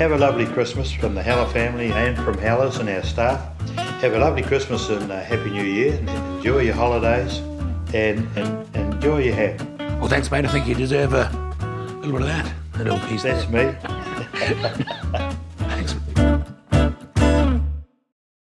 have a lovely Christmas from the Heller family and from Hellers and our staff. Have a lovely Christmas and a Happy New Year. Enjoy your holidays and, and, and enjoy your hat. Well, thanks, mate. I think you deserve a little bit of that. A little piece That's me.